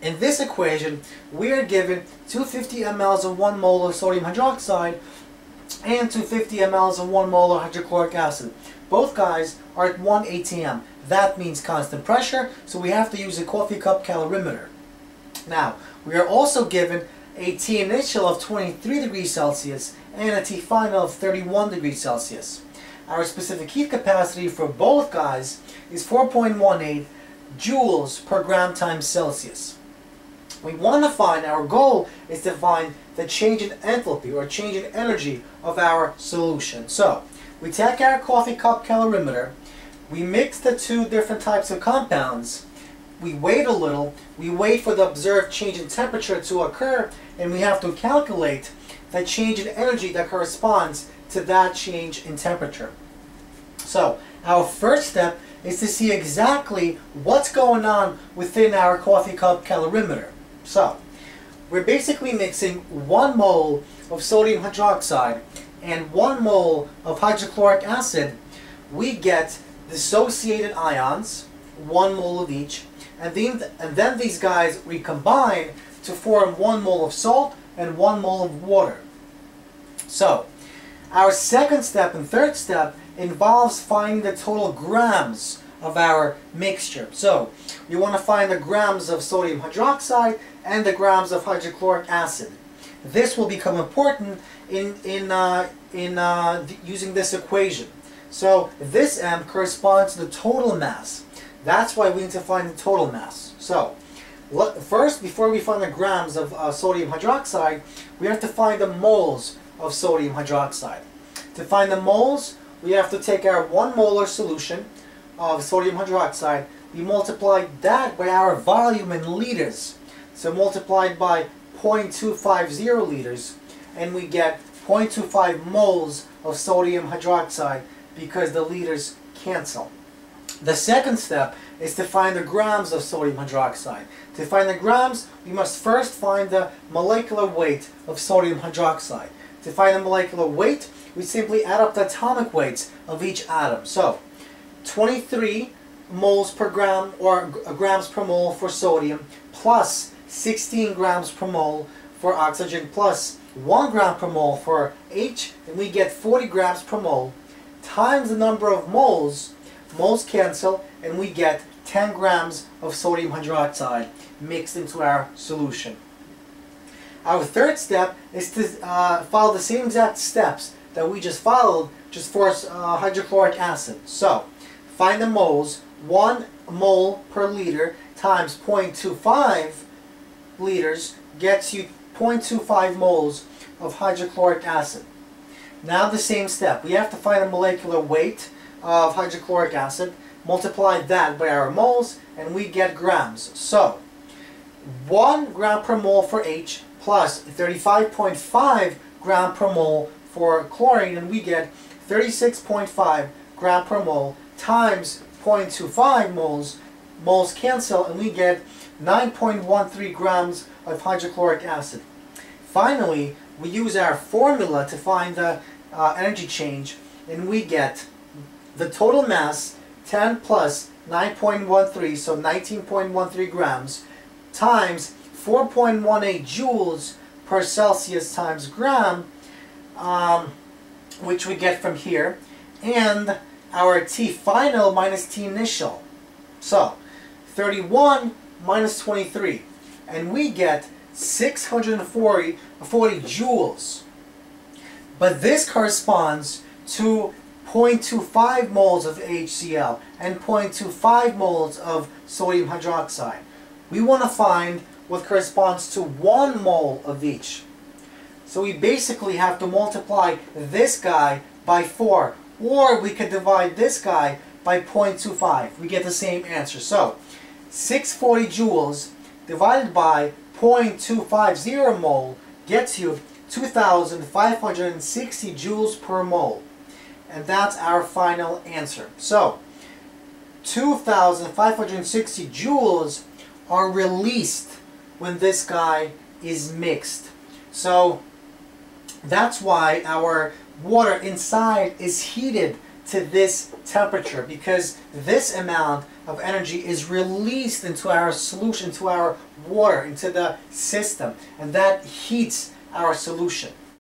In this equation, we are given 250 mLs of 1 mole of sodium hydroxide and 250 mLs of 1 mole of hydrochloric acid. Both guys are at 1 atm. That means constant pressure, so we have to use a coffee cup calorimeter. Now, we are also given a T initial of 23 degrees Celsius and a T final of 31 degrees Celsius. Our specific heat capacity for both guys is 4.18 joules per gram times Celsius. We want to find, our goal is to find the change in enthalpy or change in energy of our solution. So, we take our coffee cup calorimeter, we mix the two different types of compounds, we wait a little, we wait for the observed change in temperature to occur, and we have to calculate the change in energy that corresponds to that change in temperature. So, our first step is to see exactly what's going on within our coffee cup calorimeter. So, we're basically mixing one mole of sodium hydroxide and one mole of hydrochloric acid. We get dissociated ions, one mole of each, and then, and then these guys recombine to form one mole of salt and one mole of water. So, our second step and third step involves finding the total grams of our mixture. So, we want to find the grams of sodium hydroxide and the grams of hydrochloric acid. This will become important in, in, uh, in uh, using this equation. So, this M corresponds to the total mass. That's why we need to find the total mass. So, first, before we find the grams of uh, sodium hydroxide, we have to find the moles of sodium hydroxide. To find the moles, we have to take our 1 molar solution of sodium hydroxide, we multiply that by our volume in liters. So multiplied by 0.250 liters, and we get 0.25 moles of sodium hydroxide because the liters cancel. The second step is to find the grams of sodium hydroxide. To find the grams, we must first find the molecular weight of sodium hydroxide. To find the molecular weight, we simply add up the atomic weights of each atom. So, 23 moles per gram or grams per mole for sodium plus 16 grams per mole for oxygen plus 1 gram per mole for H and we get 40 grams per mole times the number of moles moles cancel and we get 10 grams of sodium hydroxide mixed into our solution. Our third step is to uh, follow the same exact steps that we just followed just for uh, hydrochloric acid. So, find the moles, 1 mole per liter times 0.25 liters gets you 0.25 moles of hydrochloric acid. Now the same step. We have to find the molecular weight of hydrochloric acid, multiply that by our moles, and we get grams. So, 1 gram per mole for H plus 35.5 gram per mole for chlorine, and we get 36.5 gram per mole times 0.25 moles. Moles cancel, and we get 9.13 grams of hydrochloric acid. Finally, we use our formula to find the uh, energy change, and we get the total mass, 10 plus 9.13, so 19.13 grams, times 4.18 joules per Celsius times gram, um, which we get from here, and our T final minus T initial. So, 31 minus 23, and we get 640 joules. But this corresponds to 0.25 moles of HCl and 0.25 moles of sodium hydroxide. We want to find what corresponds to 1 mole of each. So we basically have to multiply this guy by 4, or we could divide this guy by 0.25. We get the same answer. So 640 joules divided by 0.250 mole gets you 2,560 joules per mole. And that's our final answer. So, 2,560 joules are released when this guy is mixed. So, that's why our water inside is heated to this temperature because this amount of energy is released into our solution, to our water, into the system, and that heats our solution.